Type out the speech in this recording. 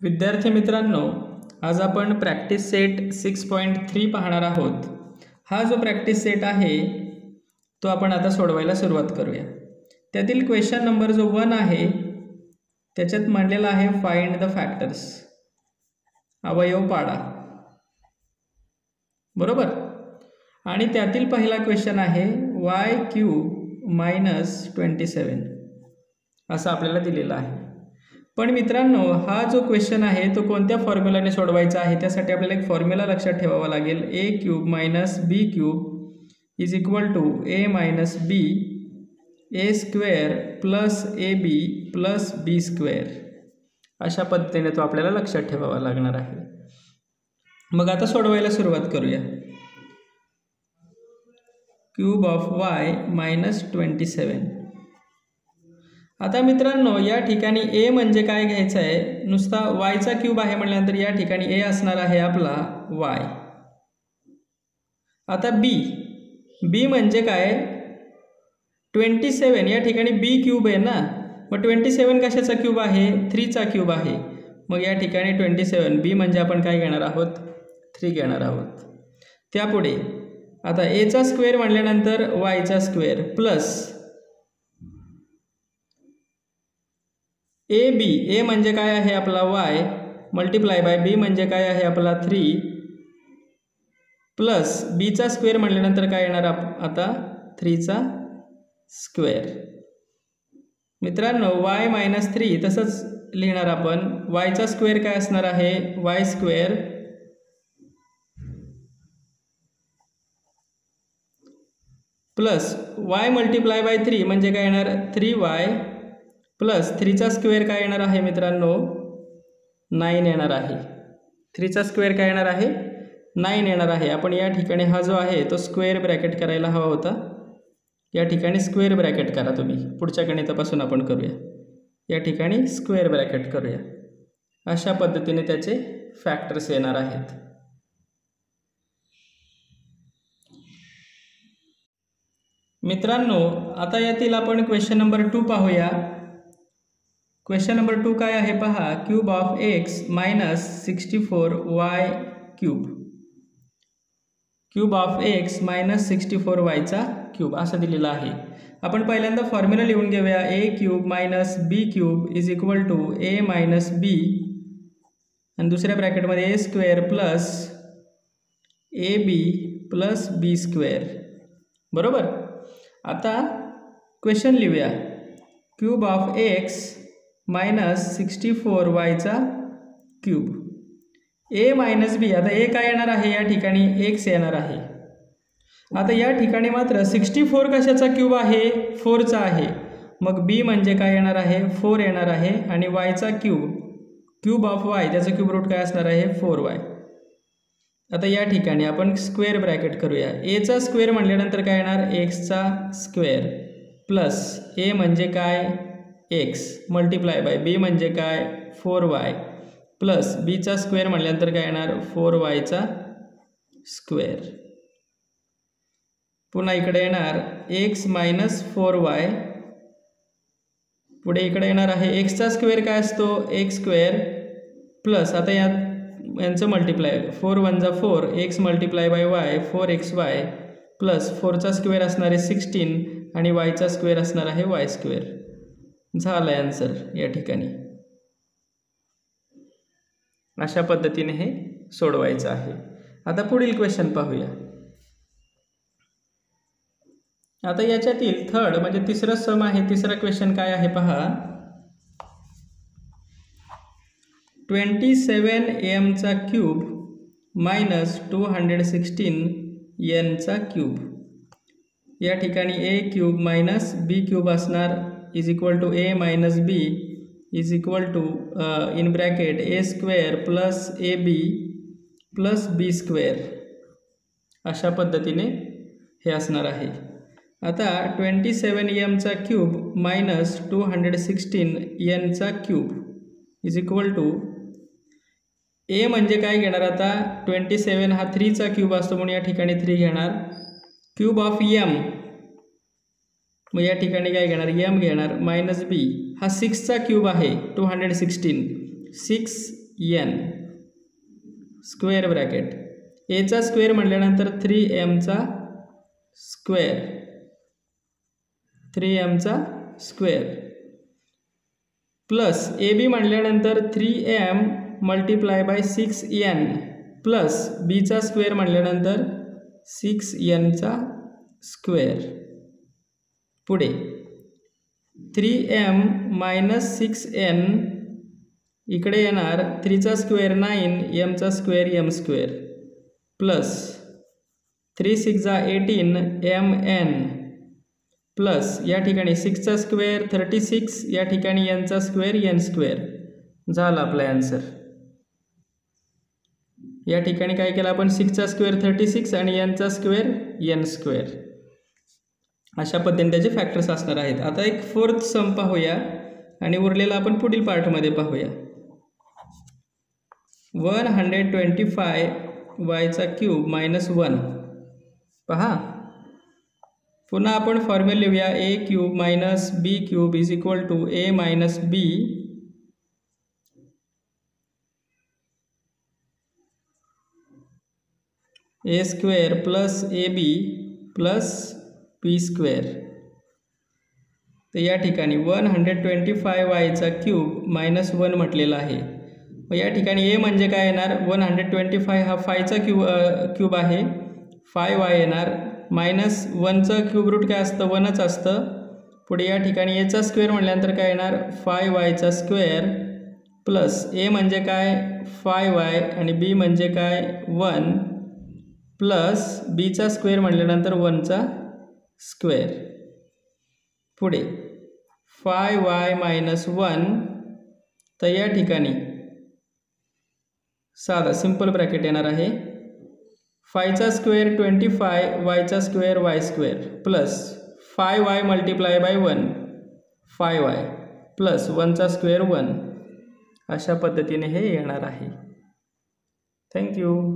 विद्यार्थी मित्रांनो आज आपण practice set six point three पाहणार आहोत. हा जो प्रॅक्टिस सेट आहे तो आपण आता सोडवायला सुरुवात करूया. त्यातील क्वेश्चन नंबर जो वन आहे त्याच्यात म्हणलेला आहे फाइंड द फॅक्टर्स अवयव पाडा. बरोबर? आणि त्यातील पहिला क्वेश्चन आहे Y cube minus twenty seven असं आपल्याला दिलेलं आहे. पण मित्रांनो हा जो क्वेश्चन आहे तो कोणत्या फॉर्म्युलाने सोडवायचा आहे? त्यासाठी आपल्याला एक फॉर्म्युला लक्षात ठेवावा लागेल. A cube minus B cube is equal to A minus B A square plus A B plus B square अशा पद्धतीने तो आपल्याला लक्षात ठेवावा लागणार आहे. मग आता सोडवायला सुरुवात करूया. Cube of Y minus twenty seven आता मित्रांनो या ठिकाणी ए म्हणजे काय घ्यायचं आहे? नुसता वायचा क्यूब आहे म्हटल्यानंतर या ठिकाणी ए असणार आहे आपला वाय आता बी बी म्हणजे काय? ट्वेंटी सेवन या ठिकाणी बी क्यूब आहे ना? मग ट्वेंटी सेवन कशाचा क्यूब आहे? थ्रीचा क्यूब आहे. मग या ठिकाणी ट्वेंटी सेवन बी म्हणजे आपण काय घेणार आहोत? थ्री घेणार आहोत. त्यापुढे आता एचा स्क्वेअर म्हटल्यानंतर वायचा स्क्वेअर प्लस ए बी ए म्हणजे काय आहे आपला वाय मल्टिप्लाय बाय बी म्हणजे काय आहे आपला थ्री प्लस बीचा स्क्वेअर म्हटल्यानंतर काय येणार आप आता? थ्रीचा स्क्वेअर मित्रांनो वाय मायनस थ्री तसंच लिहिणार आपण. वायचा स्क्वेअर काय असणार आहे? Y square plus Y multiply by three म्हणजे काय येणार? थ्री वाय प्लस थ्रीचा स्क्वेअर काय येणार आहे मित्रांनो? नाईन येणार आहे. थ्रीचा स्क्वेअर काय येणार आहे? नाईन येणार आहे. आपण या ठिकाणी हा जो आहे तो स्क्वेअर ब्रॅकेट करायला हवा होता. या ठिकाणी स्क्वेअर ब्रॅकेट करा तुम्ही. पुढच्या गणितापासून आपण करूया. या ठिकाणी स्क्वेअर ब्रॅकेट करूया. अशा पद्धतीने त्याचे फॅक्टर्स येणार आहेत. मित्रांनो आता यातील आपण क्वेश्चन नंबर टू पाहूया. क्वेश्चन नंबर टू काय आहे पहा? Cube of X minus sixty four Y cube cube of X minus sixty four वायचा cube असं दिलेला आहे. आपण पहिल्यांदा फॉर्म्युला लिहून घेऊया. A cube minus B cube is equal to A minus B आणि दुसऱ्या ब्रॅकेटमध्ये A square plus A B plus B square बरोबर? आता क्वेश्चन लिहूया. Cube of X minus sixty four वायचा cube. A minus B आता A काय येणार आहे? या ठिकाणी एक्स येणार आहे. आता या ठिकाणी मात्र सिक्स्टी फोर कशाचा क्यूब आहे? फोरचा आहे. मग बी म्हणजे काय येणार आहे? फोर येणार आहे आणि वायचा क्यूब. क्यूब ऑफ वाय त्याचं क्यूब रूट काय असणार आहे? Four Y. आता या ठिकाणी आपण स्क्वेअर ब्रॅकेट करूया. एचा स्क्वेअर म्हटल्यानंतर काय येणार? एक्सचा स्क्वेअर. प्लस ए म्हणजे काय? एक्स मल्टिप्लाय बाय बी म्हणजे काय? Four Y. प्लस बीचा स्क्वेअर म्हटल्यानंतर काय येणार? फोर वायचा स्क्वेअर. पुन्हा इकडे येणार. X minus four Y. पुढे इकडे येणार आहे. एक्सचा स्क्वेअर काय असतो? X square. प्लस आता यात यांचं मल्टिप्लाय. फोर वन जा four. X multiply by Y. Four X Y. Plus फोरचा स्क्वेअर असणार आहे सिक्स्टीन. आणि वायचा स्क्वेअर असणार आहे वाय स्क्वेअर. झालं आहे आन्सर या ठिकाणी. अशा पद्धतीने हे सोडवायचं आहे. आता पुढील क्वेश्चन पाहूया. आता याच्यातील थर्ड म्हणजे तिसरं सम आहे तिसरा क्वेश्चन काय आहे पहा. Twenty seven एमचा cube minus two hundred sixteen एनचा cube या ठिकाणी A cube minus B cube असणार is equal to A minus B is equal to in bracket A square plus A B plus B square अशा पद्धतीने हे असणार आहे. आता twenty seven एमचा cube minus two hundred sixteen एनचा cube is equal to A म्हणजे काय घेणार आता? ट्वेंटी सेवन हा थ्रीचा क्यूब असतो म्हणून या ठिकाणी थ्री घेणार. क्यूब ऑफ यम मग या ठिकाणी काय घेणार? यम घेणार. मायनस बी हा सिक्सचा क्यूब आहे. Two hundred sixteen six N square bracket एचा स्क्वेअर म्हटल्यानंतर थ्री एमचा स्क्वेअर थ्री एमचा स्क्वेअर प्लस ए बी म्हटल्यानंतर three M multiply by six N plus बीचा स्क्वेअर म्हटल्यानंतर सिक्स एनचा स्क्वेअर पुढे. Three M minus six N इकडे येणार थ्रीचा square nine एमचा square M square. Plus three six eighteen M N. Plus या ठिकाणी सिक्सचा स्क्वेअर थर्टी सिक्स या ठिकाणी एनचा स्क्वेअर एन स्क्वेअर. झाला आपला ॲन्सर या ठिकाणी काय केलं आपण? सिक्सचा स्क्वेअर थर्टी सिक्स आणि एनचा स्क्वेअर एन स्क्वेअर. अशा पद्धतीने त्याचे फॅक्टर्स असणार आहेत. आता एक फोर्थ सम पाहूया आणि उरलेला आपण पुढील पार्टमध्ये पाहूया. वन हंड्रेड ट्वेंटी फाय वायचा क्यूब मायनस वन. पहा. पुन्हा आपण फॉर्म्युला लिहूया. A cube minus B cube is equal to A minus B A square plus A B plus P square तर या ठिकाणी वन हंड्रेड ट्वेंटी फाय वायचा cube minus one म्हटलेला आहे. मग या ठिकाणी ए म्हणजे काय येणार? वन हंड्रेड ट्वेंटी फाय हा फायचा क्यूब क्यूब आहे. फाय वाय येणार. मायनस वनचं क्यूब रूट काय असतं? वनच असतं. पुढे या ठिकाणी एचा स्क्वेअर म्हटल्यानंतर काय येणार? फाय वायचा स्क्वेअर प्लस ए म्हणजे काय? फाय वाय आणि बी म्हणजे काय? वन प्लस बीचा स्क्वेअर म्हटल्यानंतर वनचा स्क्वेअर. पुढे. Five Y minus one. तर या ठिकाणी. साधा सिंपल ब्रॅकेट येणार आहे. फायचा square twenty five वायचा square Y square. Plus five Y multiply by one. Five Y plus वनचा square one. अशा पद्धतीने हे येणार आहे. थँक्यू